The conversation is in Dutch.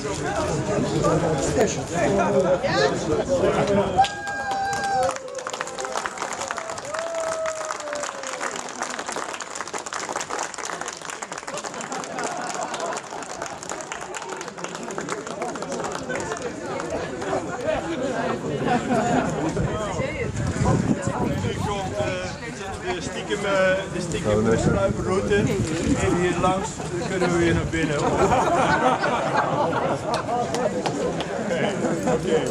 de stiekem, eh, de stiekem sluiproute. En hier langs kunnen we weer naar binnen. Okay.